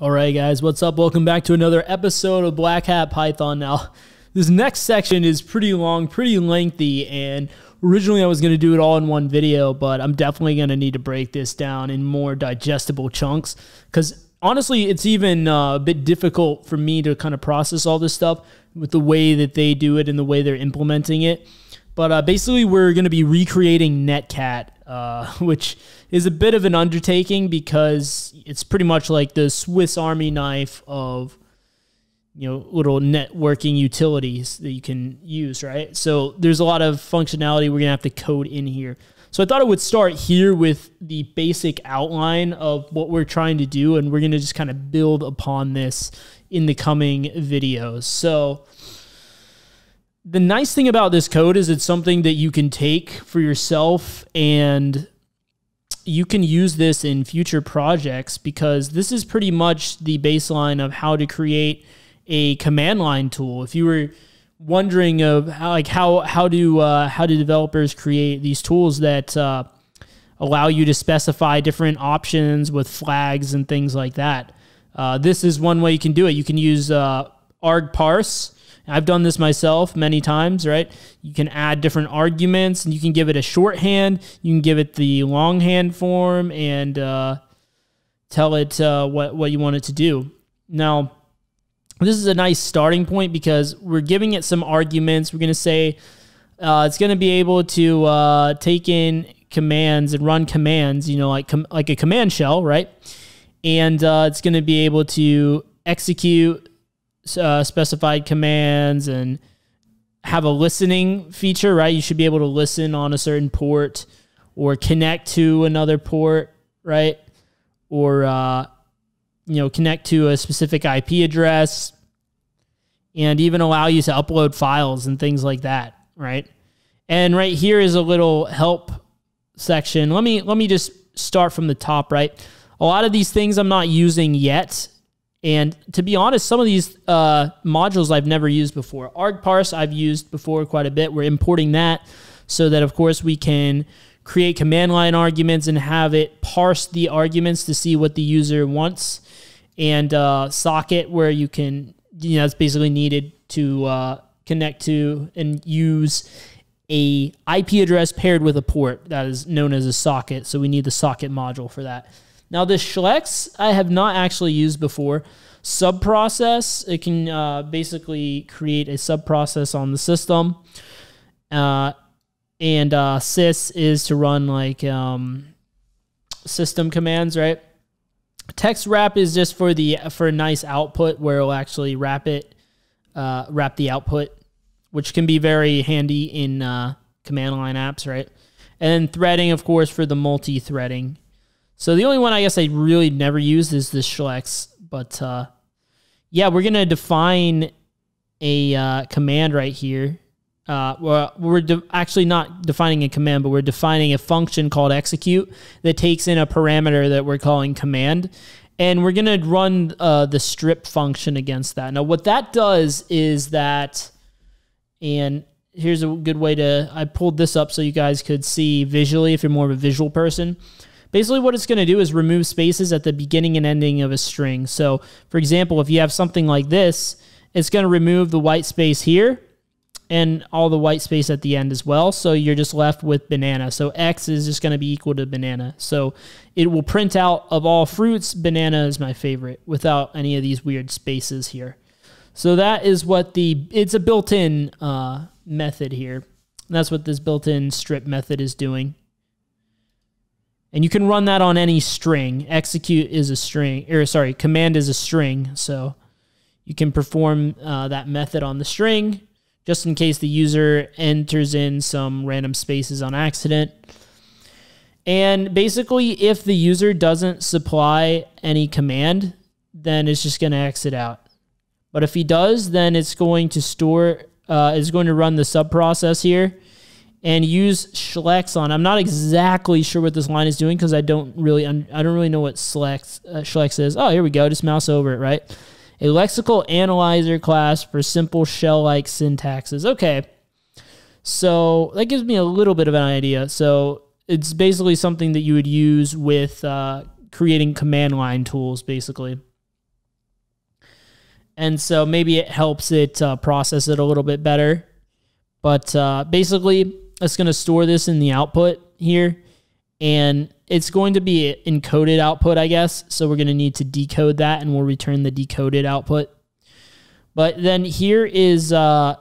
All right, guys, what's up? Welcome back to another episode of Black Hat Python. Now, this next section is pretty long, pretty lengthy, and originally I was going to do it all in one video, but I'm definitely going to need to break this down in more digestible chunks because honestly, it's even uh, a bit difficult for me to kind of process all this stuff with the way that they do it and the way they're implementing it. But uh, basically, we're going to be recreating Netcat, uh, which is a bit of an undertaking because it's pretty much like the Swiss Army knife of you know little networking utilities that you can use, right? So there's a lot of functionality we're gonna have to code in here. So I thought I would start here with the basic outline of what we're trying to do, and we're gonna just kind of build upon this in the coming videos. So the nice thing about this code is it's something that you can take for yourself and you can use this in future projects because this is pretty much the baseline of how to create a command line tool. If you were wondering of how like how how do uh, how do developers create these tools that uh, allow you to specify different options with flags and things like that, uh, this is one way you can do it. You can use uh, argparse I've done this myself many times, right? You can add different arguments and you can give it a shorthand, you can give it the longhand form, and uh, tell it uh, what, what you want it to do. Now, this is a nice starting point because we're giving it some arguments. We're going to say uh, it's going to be able to uh, take in commands and run commands, you know, like com- like a command shell, right? And uh, it's going to be able to execute uh, specified commands and have a listening feature, right? You should be able to listen on a certain port or connect to another port, right? Or, uh, you know, connect to a specific IP address and even allow you to upload files and things like that, right? And right here is a little help section. Let me let me just start from the top, right? A lot of these things I'm not using yet and to be honest, some of these uh, modules I've never used before. ArgParse I've used before quite a bit. We're importing that so that, of course, we can create command line arguments and have it parse the arguments to see what the user wants. And uh, socket, where you can, you know, it's basically needed to uh, connect to and use a IP address paired with a port that is known as a socket. So we need the socket module for that. Now, this shlex I have not actually used before. Subprocess, it can uh, basically create a subprocess on the system. Uh, and uh, sys is to run like um, system commands, right? Text wrap is just for the for a nice output where it'll actually wrap it, uh, wrap the output, which can be very handy in uh, command line apps, right? And then threading, of course, for the multi-threading. So the only one I guess I really never used is the shlex. But uh, yeah, we're to define a uh, command right here. Uh, we're de- actually not defining a command, but we're defining a function called execute that takes in a parameter that we're calling command. And we're going to run uh, the strip function against that. Now, what that does is that, and here's a good way to, I pulled this up so you guys could see visually if you're more of a visual person. Basically, what it's going to do is remove spaces at the beginning and ending of a string. So, for example, if you have something like this, it's going to remove the white space here and all the white space at the end as well. So you're just left with banana. So X is just going to be equal to banana. So it will print out of all fruits, banana is my favorite without any of these weird spaces here. So that is what the, it's a built-in uh, method here. That's what this built-in strip method is doing. And you can run that on any string. Execute is a string, or sorry, command is a string. So you can perform uh, that method on the string just in case the user enters in some random spaces on accident. And basically, if the user doesn't supply any command, then it's just going to exit out. But if he does, then it's going to store, uh, it's going to run the sub process here and use shlex on. I'm not exactly sure what this line is doing because I don't really I don't really know what shlex uh, shlex is. Oh, here we go. Just mouse over it, right? A lexical analyzer class for simple shell-like syntaxes. Okay. So that gives me a little bit of an idea. So it's basically something that you would use with uh, creating command line tools, basically. And so maybe it helps it uh, process it a little bit better. But uh, basically, it's going to store this in the output here. And it's going to be encoded output, I guess. So we're going to need to decode that and we'll return the decoded output. But then here is uh,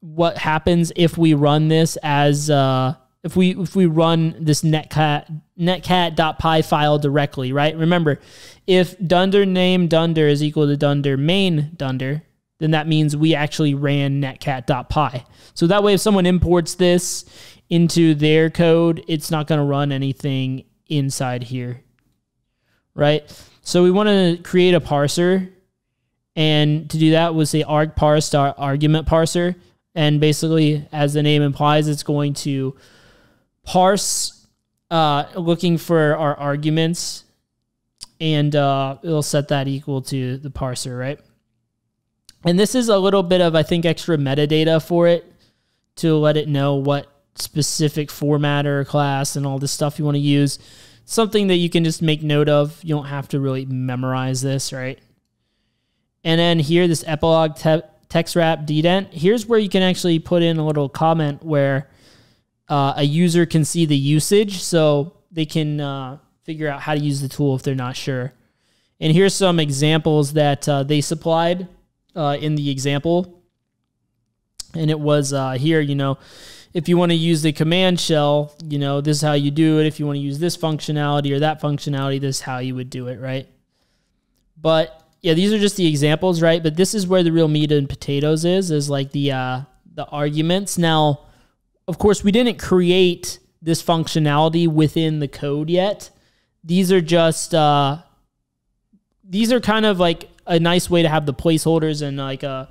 what happens if we run this as uh, if we if we run this netcat netcat.py file directly, right? Remember, if dunder name dunder is equal to dunder main dunder, then that means we actually ran netcat.py. So that way, if someone imports this into their code, it's not going to run anything inside here, right? So we want to create a parser, and to do that, we'll say arg parse argument parser, and basically, as the name implies, it's going to parse uh, looking for our arguments, and uh, it'll set that equal to the parser, right? And this is a little bit of, I think, extra metadata for it to let it know what specific formatter class and all this stuff you want to use. Something that you can just make note of. You don't have to really memorize this, right? And then here, this epilogue te- text wrap dedent. Here's where you can actually put in a little comment where uh, a user can see the usage so they can uh, figure out how to use the tool if they're not sure. And here's some examples that uh, they supplied uh, in the example. And it was uh, here, you know, if you want to use the command shell, you know, this is how you do it. If you want to use this functionality or that functionality, this is how you would do it, right? But yeah, these are just the examples, right? But this is where the real meat and potatoes is, is like the uh, the arguments. Now, of course, we didn't create this functionality within the code yet. These are just uh, these are kind of like a nice way to have the placeholders and like a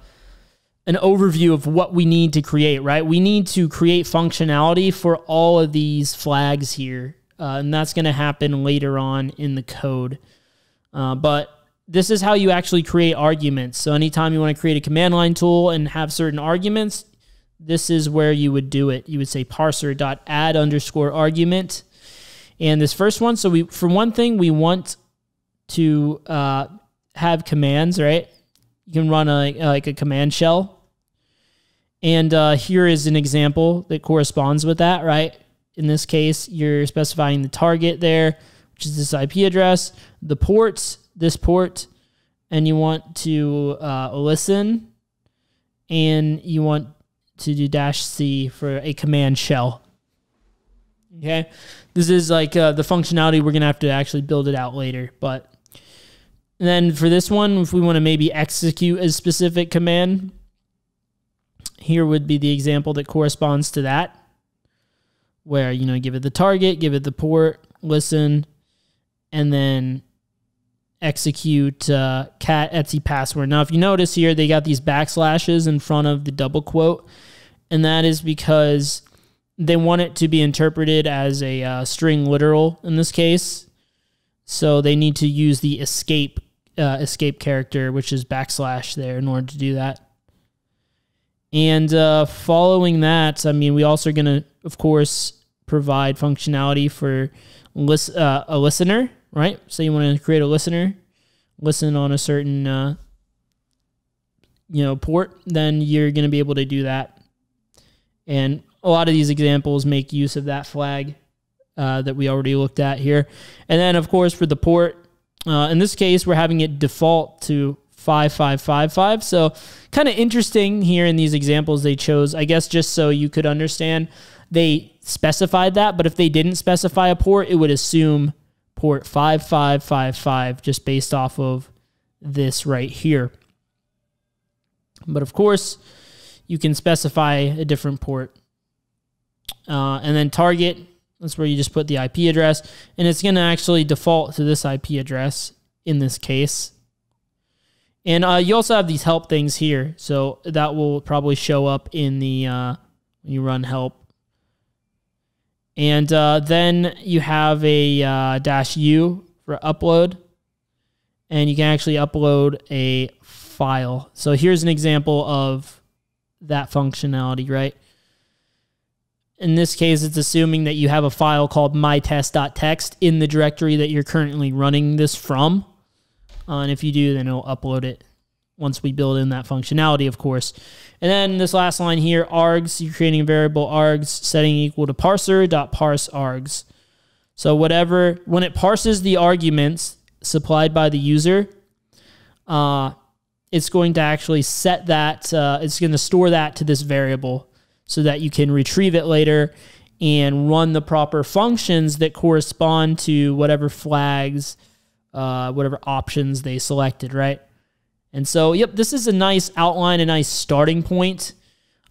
an overview of what we need to create. Right, we need to create functionality for all of these flags here, uh, and that's going to happen later on in the code. Uh, but this is how you actually create arguments. So anytime you want to create a command line tool and have certain arguments, this is where you would do it. You would say parser.add underscore argument. And this first one, so we for one thing, we want to uh, have commands, right? You can run a like a command shell. And uh, here is an example that corresponds with that, right? In this case, you're specifying the target there, which is this IP address, the ports, this port, and you want to uh, listen, and you want to do dash C for a command shell. Okay, this is like uh, the functionality we're gonna have to actually build it out later. But then for this one, if we want to maybe execute a specific command, here would be the example that corresponds to that, where you know give it the target, give it the port, listen, and then execute uh, cat etsy password. Now, if you notice here, they got these backslashes in front of the double quote, and that is because they want it to be interpreted as a uh, string literal in this case. So they need to use the escape uh, escape character, which is backslash there, in order to do that. And uh, following that, I mean, we also are going to, of course, provide functionality for lis- uh, a listener right? So you want to create a listener, listen on a certain uh, you know port, then you're going to be able to do that. And a lot of these examples make use of that flag uh, that we already looked at here. And then, of course, for the port, uh, in this case, we're having it default to 5555. So, kind of interesting here in these examples they chose, I guess, just so you could understand, they specified that. But if they didn't specify a port, it would assume port 5555 just based off of this right here. But of course, you can specify a different port. Uh, and then target, that's where you just put the IP address. And it's going to actually default to this IP address in this case. And uh, you also have these help things here. So that will probably show up in the, uh, when you run help and uh, then you have a uh, dash U for upload. And you can actually upload a file. So here's an example of that functionality, right? In this case, it's assuming that you have a file called mytest.txt in the directory that you're currently running this from. Uh, and if you do, then it'll upload it once we build in that functionality, of course. And then this last line here, args, you're creating a variable args, setting equal to parser dot parse args. So whatever, when it parses the arguments supplied by the user, uh, it's going to actually set that, uh, it's going to store that to this variable so that you can retrieve it later and run the proper functions that correspond to whatever flags, uh, whatever options they selected, right? And so, yep, this is a nice outline, a nice starting point.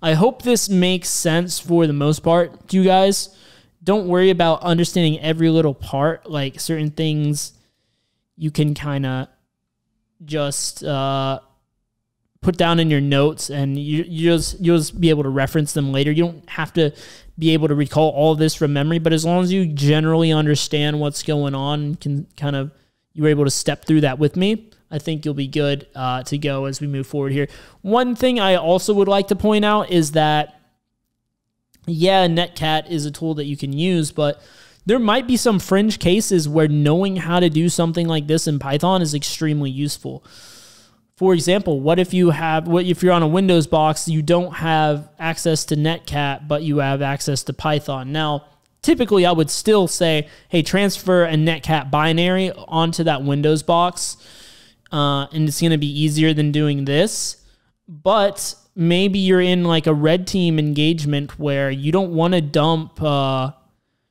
I hope this makes sense for the most part to you guys. Don't worry about understanding every little part. Like certain things, you can kind of just uh, put down in your notes, and you you just you'll just be able to reference them later. You don't have to be able to recall all this from memory, but as long as you generally understand what's going on, can kind of you were able to step through that with me. I think you'll be good uh, to go as we move forward here. One thing I also would like to point out is that, yeah, Netcat is a tool that you can use, but there might be some fringe cases where knowing how to do something like this in Python is extremely useful. For example, what if you have what if you're on a Windows box, you don't have access to Netcat, but you have access to Python. Now, typically I would still say, hey, transfer a Netcat binary onto that Windows box uh, and it's going to be easier than doing this. But maybe you're in like a red team engagement where you don't want to dump uh,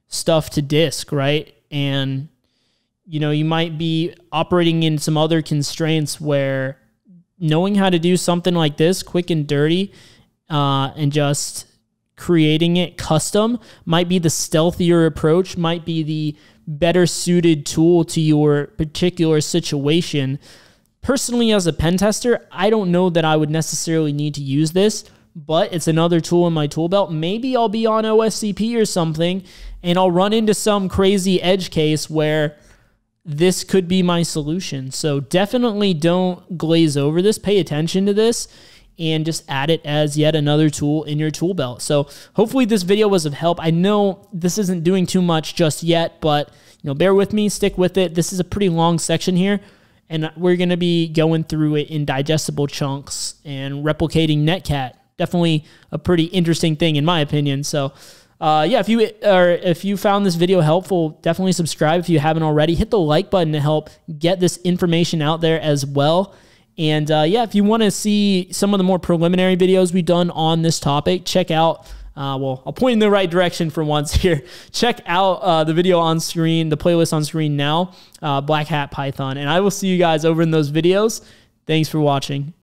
stuff to disk, right? And you know, you might be operating in some other constraints where knowing how to do something like this, quick and dirty, uh, and just creating it custom might be the stealthier approach, might be the better suited tool to your particular situation Personally, as a pen tester, I don't know that I would necessarily need to use this, but it's another tool in my tool belt. Maybe I'll be on OSCP or something and I'll run into some crazy edge case where this could be my solution. So definitely don't glaze over this. Pay attention to this and just add it as yet another tool in your tool belt. So hopefully this video was of help. I know this isn't doing too much just yet, but you know, bear with me, stick with it. This is a pretty long section here and we're going to be going through it in digestible chunks and replicating netcat definitely a pretty interesting thing in my opinion so uh, yeah if you or if you found this video helpful definitely subscribe if you haven't already hit the like button to help get this information out there as well and uh, yeah if you want to see some of the more preliminary videos we've done on this topic check out uh, well, I'll point in the right direction for once here. Check out uh, the video on screen, the playlist on screen now, uh, Black Hat Python, and I will see you guys over in those videos. Thanks for watching.